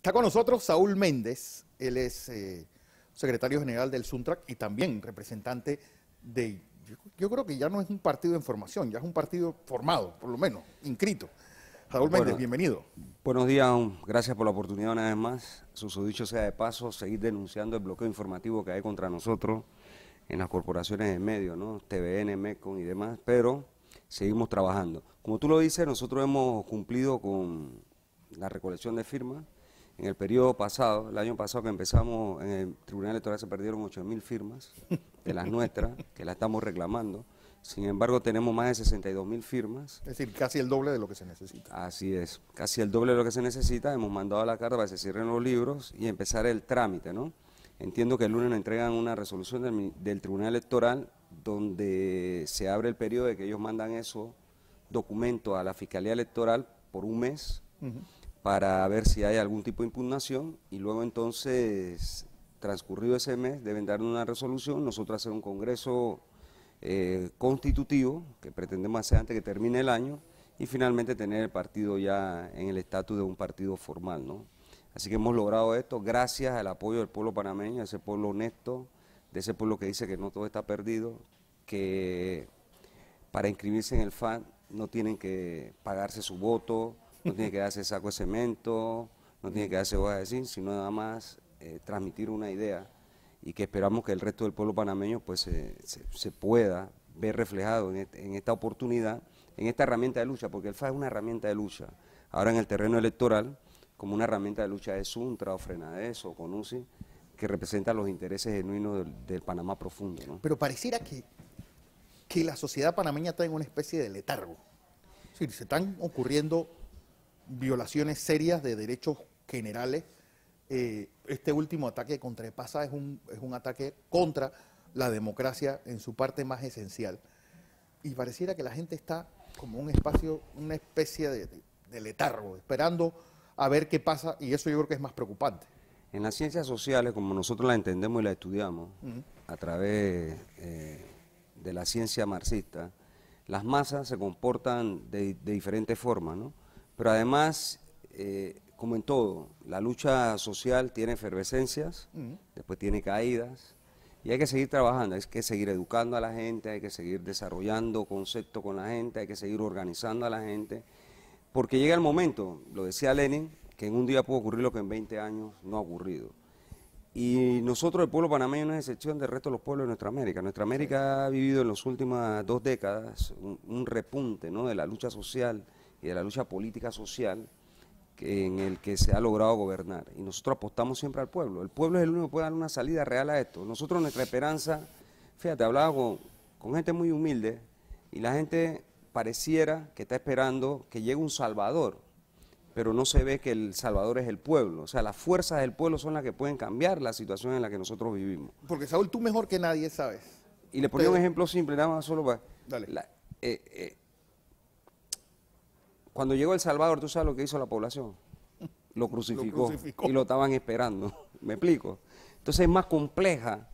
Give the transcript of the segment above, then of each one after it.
Está con nosotros Saúl Méndez, él es eh, secretario general del Suntrac y también representante de, yo, yo, creo que ya no es un partido en formación, ya es un partido formado, por lo menos, inscrito. Saúl bueno, Méndez, bienvenido. Buenos días, gracias por la oportunidad una vez más. dicho sea de paso, seguir denunciando el bloqueo informativo que hay contra nosotros en las corporaciones de medios, ¿no? TVN, MECON y demás, pero seguimos trabajando. Como tú lo dices, nosotros hemos cumplido con la recolección de firmas. En el periodo pasado, el año pasado que empezamos, en el Tribunal Electoral se perdieron 8.000 firmas de las nuestras, que las estamos reclamando. Sin embargo, tenemos más de 62 mil firmas. Es decir, casi el doble de lo que se necesita. Así es, casi el doble de lo que se necesita. Hemos mandado la carta para que se cierren los libros y empezar el trámite, ¿no? Entiendo que el lunes nos entregan una resolución del, del Tribunal Electoral donde se abre el periodo de que ellos mandan esos documentos a la Fiscalía Electoral por un mes uh -huh. Para ver si hay algún tipo de impugnación y luego entonces, transcurrido ese mes, deben dar una resolución, nosotros hacer un congreso eh, constitutivo, que pretendemos hacer antes que termine el año, y finalmente tener el partido ya en el estatus de un partido formal. ¿no? Así que hemos logrado esto gracias al apoyo del pueblo panameño, ese pueblo honesto, de ese pueblo que dice que no todo está perdido, que para inscribirse en el FAN no tienen que pagarse su voto, no tienen que darse saco de cemento, no tienen que darse hoja de zinc, sino nada más eh, transmitir una idea y que esperamos que el resto del pueblo panameño pues se, pueda ver reflejado en, este, en, esta oportunidad, en esta herramienta de lucha, porque el FA es una herramienta de lucha. Ahora en el terreno electoral, como una herramienta de lucha de Suntra o Frenades o Conusi, que representa los intereses genuinos del, del Panamá profundo. ¿no? Pero pareciera que, que la sociedad panameña está en una especie de letargo. Es decir, se están ocurriendo violaciones serias de derechos generales eh, este último ataque contra EPASA es un, es un ataque contra la democracia en su parte más esencial. Y pareciera que la gente está como un espacio, una especie de, letargo, esperando a ver qué pasa, y eso yo creo que es más preocupante. En las ciencias sociales, como nosotros la entendemos y la estudiamos, uh -huh. a través eh, de la ciencia marxista, las masas se comportan de, de diferentes formas, ¿no? Pero además, eh, como en todo, la lucha social tiene efervescencias, uh -huh. después tiene caídas, y hay que seguir trabajando, hay que seguir educando a la gente, hay que seguir desarrollando conceptos con la gente, hay que seguir organizando a la gente, porque llega el momento, lo decía Lenin, que en un día puede ocurrir lo que en 20 años no ha ocurrido. Y nosotros, el pueblo panameño, no es excepción del resto de los pueblos de nuestra América. Nuestra América ha vivido en las últimas dos décadas un, un repunte ¿no? de la lucha social y de la lucha política social, en el que se ha logrado gobernar. Y nosotros apostamos siempre al pueblo. El pueblo es el único que puede dar una salida real a esto. Nosotros nuestra esperanza, fíjate, hablaba con, con gente muy humilde y la gente pareciera que está esperando que llegue un salvador, pero no se ve que el salvador es el pueblo. O sea, las fuerzas del pueblo son las que pueden cambiar la situación en la que nosotros vivimos. Porque Saúl, tú mejor que nadie sabes. Y le ponía un ejemplo simple, nada más solo para... Dale. La, eh, eh, cuando llegó El Salvador, ¿tú sabes lo que hizo la población? Lo crucificó, lo crucificó. y lo estaban esperando. ¿Me explico? Entonces es más compleja.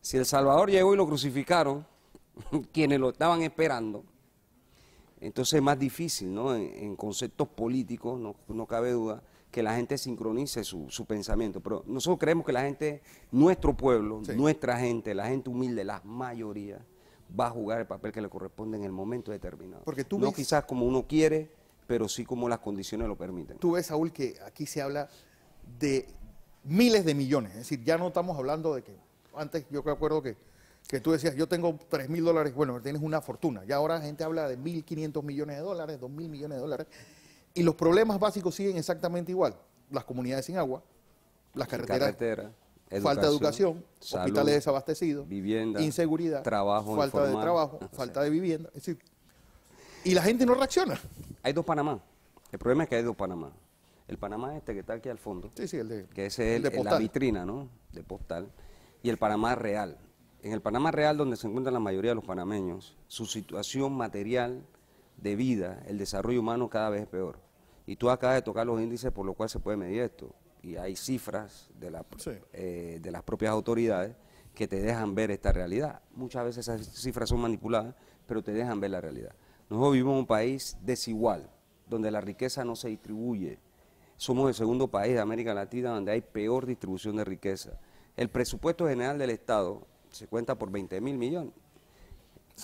Si El Salvador llegó y lo crucificaron, quienes lo estaban esperando, entonces es más difícil, ¿no? En, en conceptos políticos, no, no, cabe duda, que la gente sincronice su, su, pensamiento. Pero nosotros creemos que la gente, nuestro pueblo, sí. nuestra gente, la gente humilde, la mayoría, va a jugar el papel que le corresponde en el momento determinado. Porque tú no ves... quizás como uno quiere, pero sí como las condiciones lo permiten. Tú ves, Saúl, que aquí se habla de miles de millones, es decir, ya no estamos hablando de que, antes yo recuerdo que, que tú decías, yo tengo 3 mil dólares, bueno, tienes una fortuna, ya ahora la gente habla de 1.500 millones de dólares, 2 mil millones de dólares, y los problemas básicos siguen exactamente igual, las comunidades sin agua, las carreteras, Carretera, falta de educación, salud, hospitales desabastecidos, vivienda, inseguridad, trabajo falta informal, de trabajo, falta de vivienda, es decir, y la gente no reacciona. Hay dos Panamá. El problema es que hay dos Panamá. El Panamá este que está aquí al fondo, sí, sí, el de, que ese es el, el la vitrina, ¿no? De postal. Y el Panamá real. En el Panamá real, donde se encuentran la mayoría de los panameños, su situación material de vida, el desarrollo humano cada vez es peor. Y tú acabas de tocar los índices por los cuales se puede medir esto. Y hay cifras de, la, sí. eh, de las propias autoridades que te dejan ver esta realidad. Muchas veces esas cifras son manipuladas, pero te dejan ver la realidad. Nosotros vivimos en un país desigual, donde la riqueza no se distribuye somos el segundo país de América Latina donde hay peor distribución de riqueza. El presupuesto general del Estado se cuenta por 20 mil millones.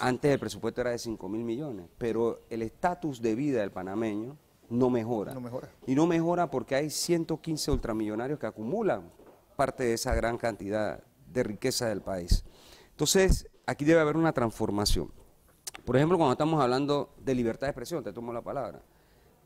Antes el presupuesto era de 5 mil millones, pero el estatus de vida del panameño no mejora. No mejora. Y no mejora porque hay 115 ultramillonarios que acumulan parte de esa gran cantidad de riqueza del país. Entonces, aquí debe haber una transformación. Por ejemplo, cuando estamos hablando de libertad de expresión, te tomo la palabra.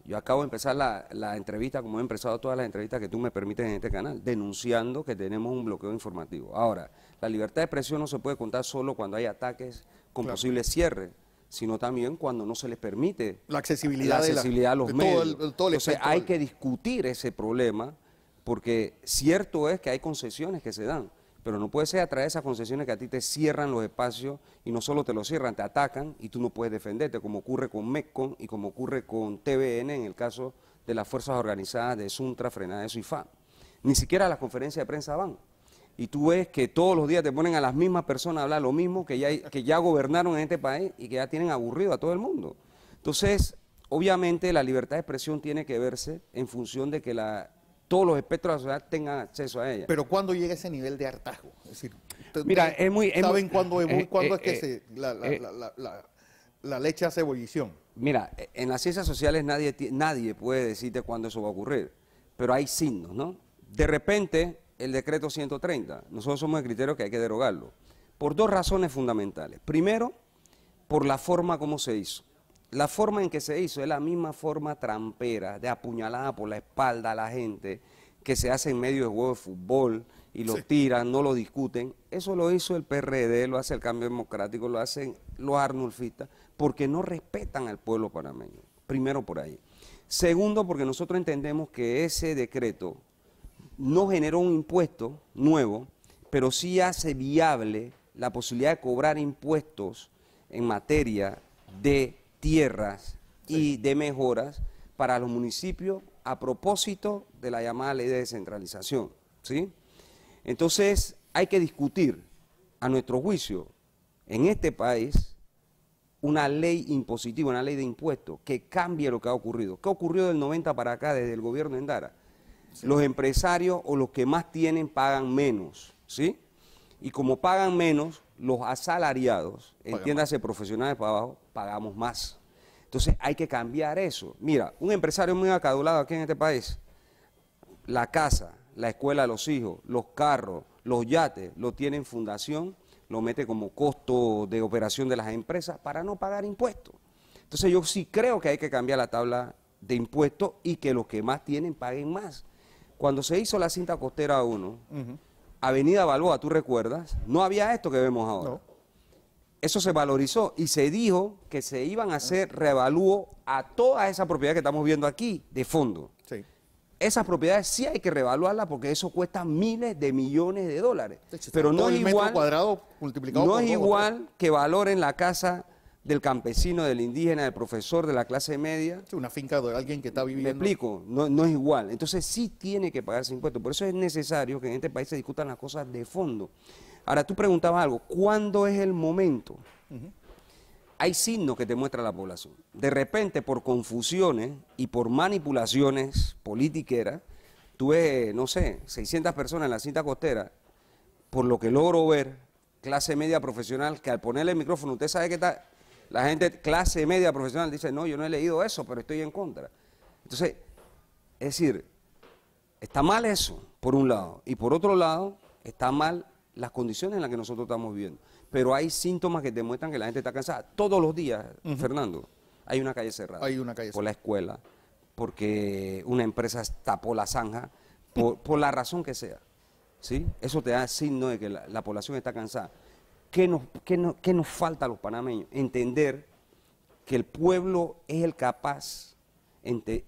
Yo acabo de empezar la, la, entrevista, como he empezado todas las entrevistas que tú me permites en este canal, denunciando que tenemos un bloqueo informativo. Ahora, la libertad de expresión no se puede contar solo cuando hay ataques con posibles posible cierre, sino también cuando no se les permite la accesibilidad, accesibilidad a los medios. Entonces hay que discutir ese problema, porque cierto es que hay concesiones que se dan, pero no puede ser a través de esas concesiones que a ti te cierran los espacios y no solo te los cierran, te atacan y tú no puedes defenderte, como ocurre con MECCON y como ocurre con TVN en el caso de las fuerzas organizadas de Suntra, Frenada y SUIFA. Ni siquiera las conferencias de prensa van. Y tú ves que todos los días te ponen a las mismas personas a hablar lo mismo, que ya, que ya gobernaron en este país y que ya tienen aburrido a todo el mundo. Entonces, obviamente la libertad de expresión tiene que verse en función de que la, todos los espectros de la sociedad tengan acceso a ella. Pero ¿cuándo llega ese nivel de hartazgo? Es decir, Mira, es muy, ¿saben cuándo, es, eh, cuándo es que eh, se, la, la, eh, la, la, leche hace ebullición? Mira, en las ciencias sociales nadie, nadie puede decirte cuándo eso va a ocurrir, pero hay signos, ¿no? De repente, el decreto 130, nosotros somos el criterio que hay que derogarlo, por dos razones fundamentales. Primero, por la forma como se hizo. La forma en que se hizo es la misma forma trampera, de apuñalada por la espalda a la gente, que se hace en medio de juego de fútbol y lo tiran, no lo discuten. Eso lo hizo el PRD, lo hace el Cambio Democrático, lo hacen los arnulfistas, porque no respetan al pueblo panameño. Primero por ahí. Segundo, porque nosotros entendemos que ese decreto no generó un impuesto nuevo, pero sí hace viable la posibilidad de cobrar impuestos en materia de tierras y de mejoras para los municipios a propósito de la llamada ley de descentralización. ¿sí? Entonces hay que discutir, a nuestro juicio, en este país, una ley impositiva, una ley de impuestos que cambie lo que ha ocurrido. ¿Qué ocurrió del 90 para acá desde el gobierno de Endara? Los empresarios o los que más tienen pagan menos, ¿sí? Y como pagan menos, los asalariados, entiéndase profesionales para abajo, pagamos más. Entonces hay que cambiar eso. Mira, un empresario muy acadulado aquí en este país, la casa, la escuela de los hijos, los carros, los yates, lo tiene en fundación, lo mete como costo de operación de las empresas para no pagar impuestos. Entonces yo sí creo que hay que cambiar la tabla de impuestos y que los que más tienen paguen más. Cuando se hizo la cinta costera 1, Avenida Balboa, tú recuerdas, no había esto que vemos ahora. Eso se valorizó y se dijo que se iban a hacer revalúo a toda esa propiedad que estamos viendo aquí de fondo. Sí. Esas propiedades sí hay que revaluarlas porque eso cuesta miles de millones de dólares. Pero no es igual, cuadrado multiplicado no es igual que valoren la casa del campesino, del indígena, del profesor, de la clase media. una finca de alguien que está viviendo. Me explico, no, no, es igual. Entonces sí tiene que pagarse impuestos. Por eso es necesario que en este país se discutan las cosas de fondo. Ahora tú preguntabas algo, ¿cuándo es el momento? Hay signos que te muestra la población. De repente, por confusiones y por manipulaciones politiqueras, tú ves, no sé, 600 personas en la cinta costera, por lo que logro ver, clase media profesional, que al ponerle el micrófono, usted sabe que está la gente clase media profesional dice, no, yo no he leído eso, pero estoy en contra. Entonces, es decir, está mal eso, por un lado, y por otro lado, está mal las condiciones en las que nosotros estamos viviendo. Pero hay síntomas que demuestran que la gente está cansada. Todos los días, Fernando, hay una calle cerrada. Hay una calle Por la escuela, porque una empresa tapó la zanja, por, la razón que sea. ¿sí? Eso te da signo de que la población está cansada. ¿Qué nos, nos falta a los panameños? Entender que el pueblo es el capaz,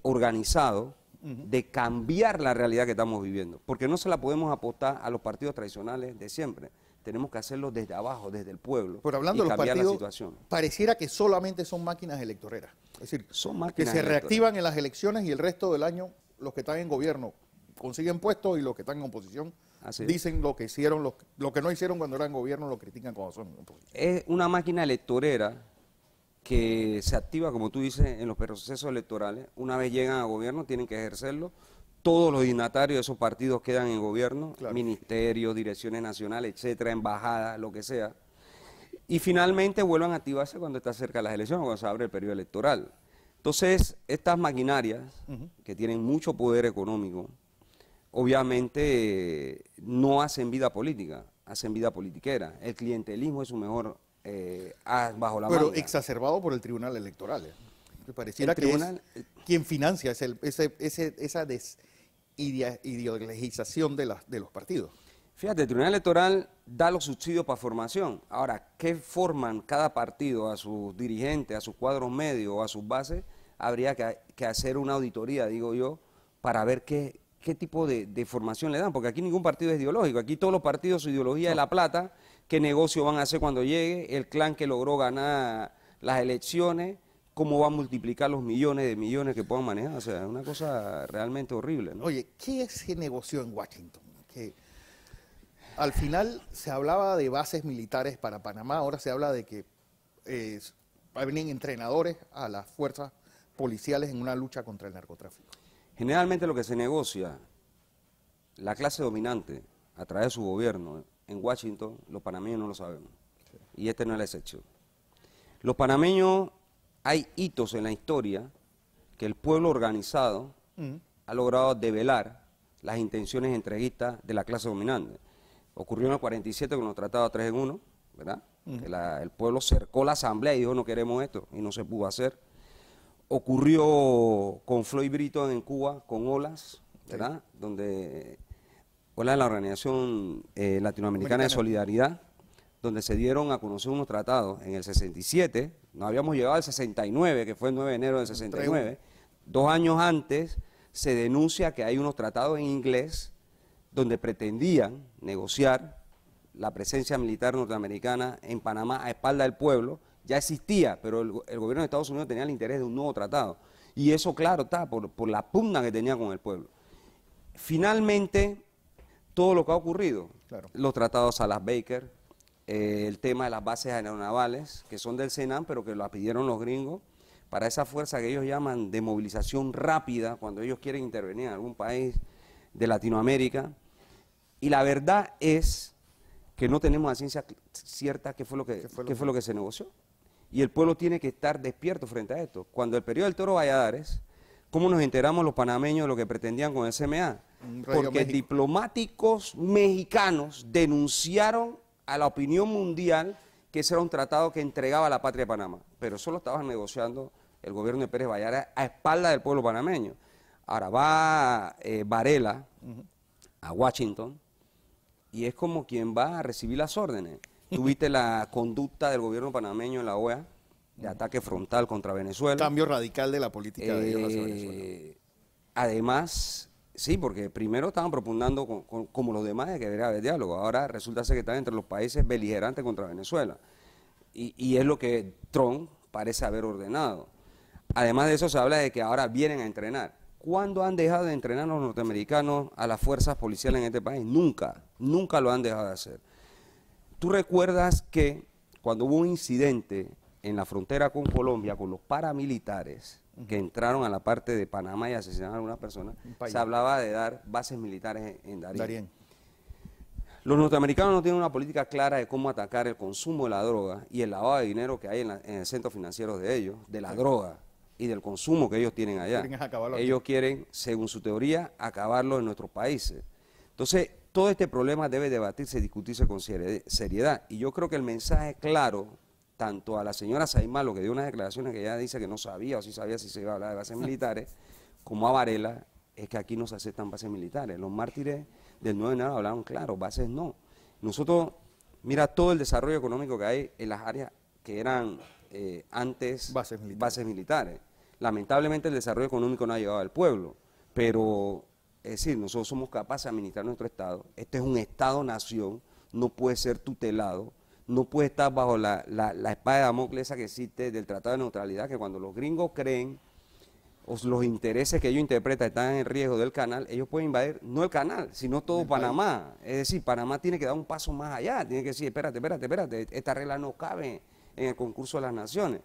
organizado, de cambiar la realidad que estamos viviendo. Porque no se la podemos apostar a los partidos tradicionales de siempre. Tenemos que hacerlo desde abajo, desde el pueblo. Pero hablando de los partidos, pareciera que solamente son máquinas electoreras. Es decir, son que se reactivan en las elecciones y el resto del año los que están en gobierno consiguen puestos y los que están en oposición dicen lo que hicieron, lo, que no hicieron cuando eran gobierno lo critican cuando son Es una máquina electorera que se activa, como tú dices, en los procesos electorales. Una vez llegan a gobierno tienen que ejercerlo todos los dignatarios de esos partidos quedan en gobierno, ministerios, direcciones nacionales, etcétera, embajadas, lo que sea. Y finalmente vuelvan a activarse cuando está cerca de las elecciones, cuando se abre el periodo electoral. Entonces, estas maquinarias, que tienen mucho poder económico, obviamente no hacen vida política, hacen vida politiquera. El clientelismo es su mejor eh, bajo la Pero exacerbado por el Tribunal Electoral. ¿eh? Me pareciera que es eh, quien financia ese, esa desideologización de, de los partidos. Fíjate, el Tribunal Electoral da los subsidios para formación. Ahora, ¿qué forman cada partido a sus dirigentes, a sus cuadros medios a sus bases? Habría que, hacer una auditoría, digo yo, para ver qué, qué tipo de, formación le dan, porque aquí ningún partido es ideológico, aquí todos los partidos su ideología es la plata, qué negocio van a hacer cuando llegue, el clan que logró ganar las elecciones, cómo va a multiplicar los millones de millones que puedan manejar, o sea, es una cosa realmente horrible. Oye, ¿qué se negoció en Washington? Que al final se hablaba de bases militares para Panamá, ahora se habla de que eh, venir entrenadores a las fuerzas policiales en una lucha contra el narcotráfico. Generalmente lo que se negocia, la clase dominante, a través de su gobierno en Washington, los panameños no lo sabemos. Y este no es la excepción. Los panameños, hay hitos en la historia que el pueblo organizado ha logrado develar las intenciones entreguistas de la clase dominante. Ocurrió en el 47 con los tratados 3 en 1, ¿verdad? el pueblo cercó la asamblea y dijo no queremos esto y no se pudo hacer. Ocurrió con Floyd Britton en Cuba, con OLAS, ¿verdad? Donde OLAS es la Organización eh, Latinoamericana de Solidaridad, donde se dieron a conocer unos tratados en el 67, no habíamos llegado al 69, que fue el 9 de enero del 69, dos años antes se denuncia que hay unos tratados en inglés donde pretendían negociar la presencia militar norteamericana en Panamá a espalda del pueblo, ya existía, pero el, gobierno de Estados Unidos tenía el interés de un nuevo tratado. Y eso, claro, está por, la pugna que tenía con el pueblo. Finalmente, todo lo que ha ocurrido, los tratados a las Baker, eh, el tema de las bases aeronavales, que son del Senan, pero que lo pidieron los gringos, para esa fuerza que ellos llaman de movilización rápida, cuando ellos quieren intervenir en algún país de Latinoamérica. Y la verdad es que no tenemos la ciencia cierta qué fue lo que, fue lo, que se negoció. Y el pueblo tiene que estar despierto frente a esto. Cuando el periodo del Toro Valladares, ¿cómo nos enteramos los panameños de lo que pretendían con el CMA? Porque diplomáticos mexicanos denunciaron a la opinión mundial que ese era un tratado que entregaba a la patria de Panamá. Pero solo estaban negociando el gobierno de Pérez Valladares a espalda del pueblo panameño. Ahora va eh, Varela a Washington y es como quien va a recibir las órdenes. Tuviste la conducta del gobierno panameño en la OEA de ataque frontal contra Venezuela. Cambio radical de la política de ellos hacia Venezuela. Eh, además, sí, porque primero estaban propugnando como los demás que debería haber diálogo. Ahora resulta ser que están entre los países beligerantes contra Venezuela. y es lo que Trump parece haber ordenado. Además de eso se habla de que ahora vienen a entrenar. ¿Cuándo han dejado de entrenar los norteamericanos a las fuerzas policiales en este país? Nunca, nunca lo han dejado de hacer. Tú recuerdas que cuando hubo un incidente en la frontera con Colombia con los paramilitares que entraron a la parte de Panamá y asesinaron a algunas personas, se hablaba de dar bases militares en Darien. Los norteamericanos no tienen una política clara de cómo atacar el consumo de la droga y el lavado de dinero que hay en, en el centro financiero de ellos, de la droga y del consumo que ellos tienen allá. ellos quieren, según su teoría, acabarlo en nuestros países. Entonces, todo este problema debe debatirse y discutirse con seriedad. Y yo creo que el mensaje claro, tanto a la señora Saimalo, que dio unas declaraciones que ella dice que no sabía o sí sabía si se iba a hablar de bases militares, como a Varela, es que aquí no se aceptan bases militares. Los mártires del 9 de enero hablaron claro, bases no. Nosotros, mira todo el desarrollo económico que hay en las áreas que eran eh, antes bases militares. Lamentablemente el desarrollo económico no ha llegado al pueblo, pero es decir, nosotros somos capaces de administrar nuestro Estado. Este es un Estado-nación, no puede ser tutelado, no puede estar bajo la, espada de Damocles que existe del Tratado de Neutralidad, que cuando los gringos creen o los intereses que ellos interpretan están en riesgo del canal, ellos pueden invadir no el canal, sino todo Panamá. Es decir, Panamá tiene que dar un paso más allá, tiene que decir, espérate, espérate, espérate, esta regla no cabe en el concurso de las naciones.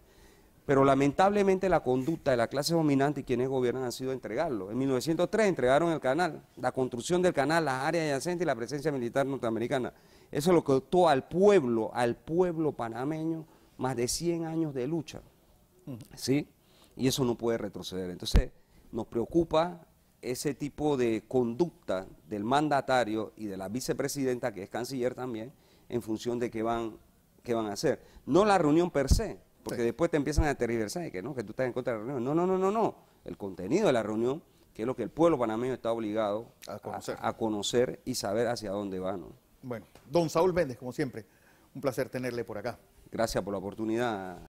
Pero lamentablemente la conducta de la clase dominante y quienes gobiernan ha sido entregarlo. En 1903 entregaron el canal, la construcción del canal, las áreas adyacentes y la presencia militar norteamericana. Eso lo costó al pueblo, al pueblo panameño, más de 100 años de lucha. ¿Sí? Y eso no puede retroceder. Entonces, nos preocupa ese tipo de conducta del mandatario y de la vicepresidenta, que es canciller también, en función de qué van, qué van a hacer. No la reunión per se, porque después te empiezan a tergiversar y que no, que tú estás en contra de la reunión. No, no, no, no, no. El contenido de la reunión, que es lo que el pueblo panameño está obligado A conocer. a, a conocer y saber hacia dónde va. ¿no? Bueno, don Saúl Méndez, como siempre, un placer tenerle por acá. Gracias por la oportunidad,